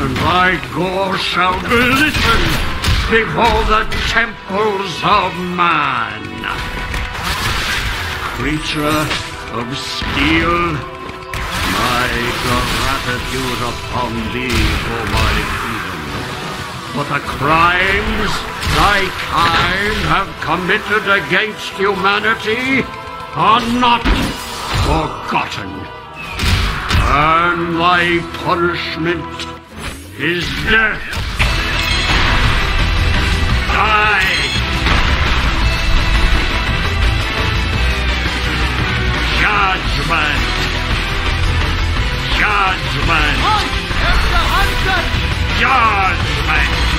and thy gore shall glisten before the temples of man. Creature of steel, my gratitude upon thee for my freedom. For the crimes thy kind have committed against humanity are not forgotten. And thy punishment is death. Die! Judgment! Judgment! Judgment!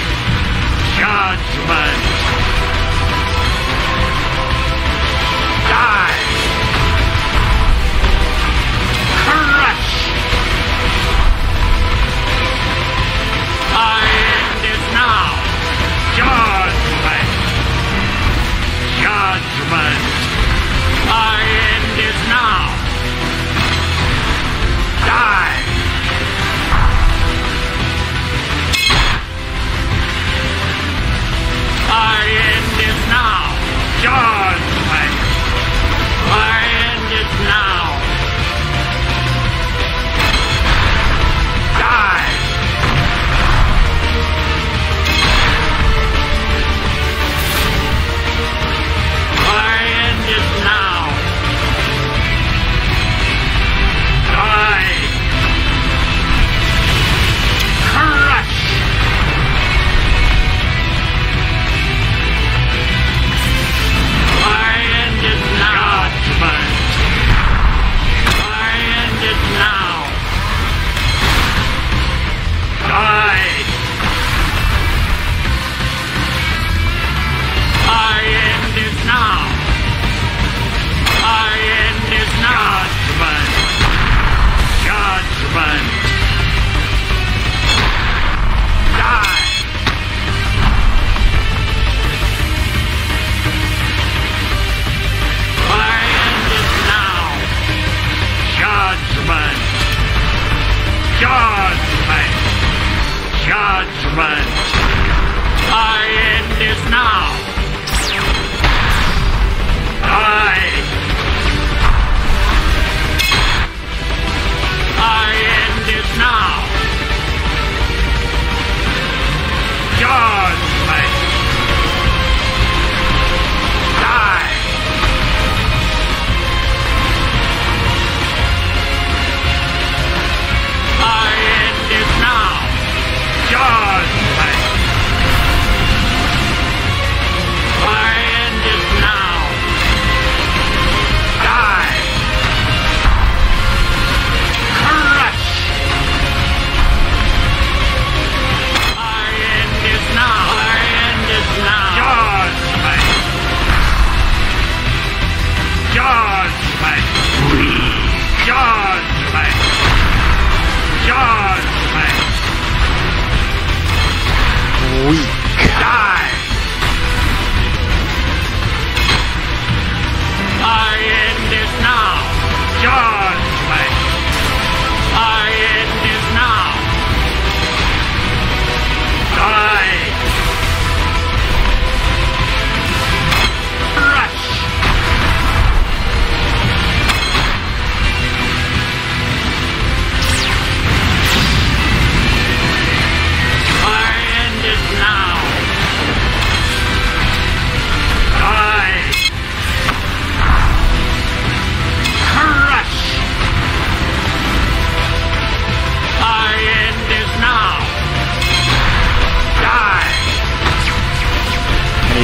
Judgment!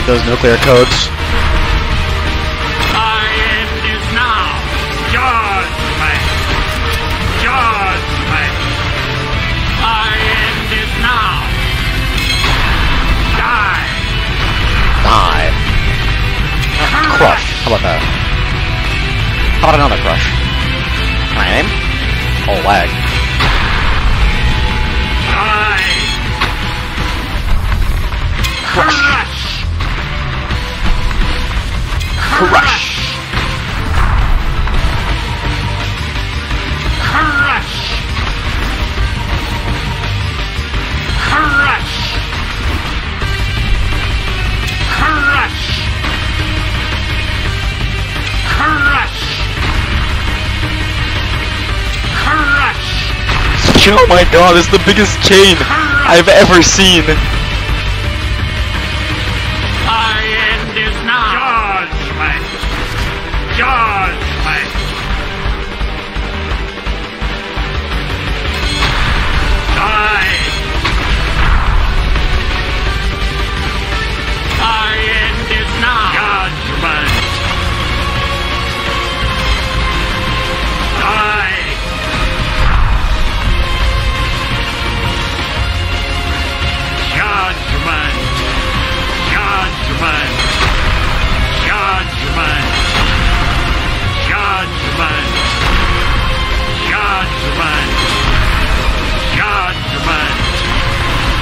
Those nuclear codes. I end it now! Judgment! Judgment! I end it now! Die! Die. Crush. How about that? How about another crush? Can I aim? Oh, lag. Die! Crush. Oh my god, it's the biggest chain I've ever seen. Thy end is now. Judgment. Judgment. Judgment. Judgment. Judgment. Judgment. Judgment.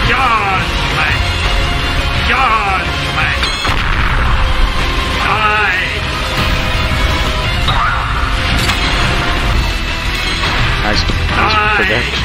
Judgment. Judgment. Die. Nice, nice.